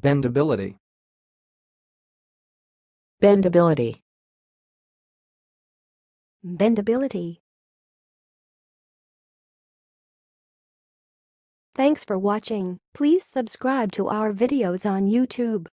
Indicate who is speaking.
Speaker 1: Bendability.
Speaker 2: Bendability.
Speaker 3: Bendability. Thanks for watching. Please subscribe to our videos on YouTube.